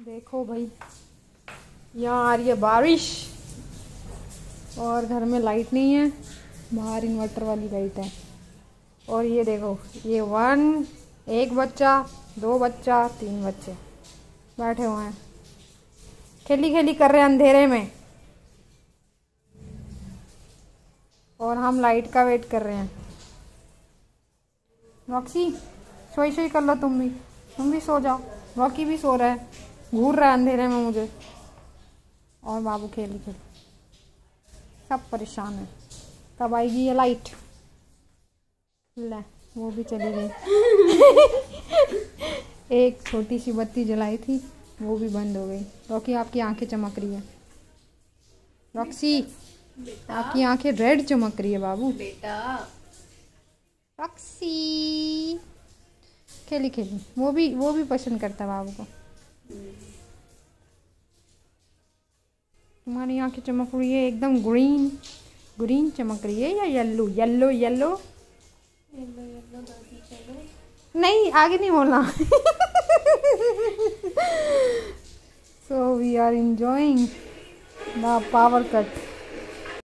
देखो भाई। यहाँ आ रही है बारिश। और घर में लाइट नहीं है। बाहर इन्वर्टर वाली लाइट है। और ये देखो, ये वन एक बच्चा, दो बच्चा, तीन बच्चे बैठे हुए हैं। खेली खेली कर रहे हैं अंधेरे में। और हम लाइट का वेट कर रहे हैं। रॉक्सी सोई सोई कर लो तुम भी। तुम भी सो जाओ। रॉकी भी सो रहा है। घूर रहा है अंधेरे में मुझे। और बाबू खेली खेल। सब परेशान है। कब आएगी ये लाइट ले वो भी चली गई। एक छोटी सी बत्ती जलाई थी वो भी बंद हो गई। रॉकी आपकी आँखें चमक रही है। रॉक्सी आपकी आँखें रेड चमक रही है बाबू। बेटा। रॉक्सी। खेली खेली। वो भी वो भी पसंद करता है बाबू को। तुम्हारी आँखें चमक रही है, एकदम ग्रीन ग्रीन चमक रही है या yellow yellow yellow yellow yellow दादी चलो नहीं, आगे नहीं बोलना। So we are enjoying the power cut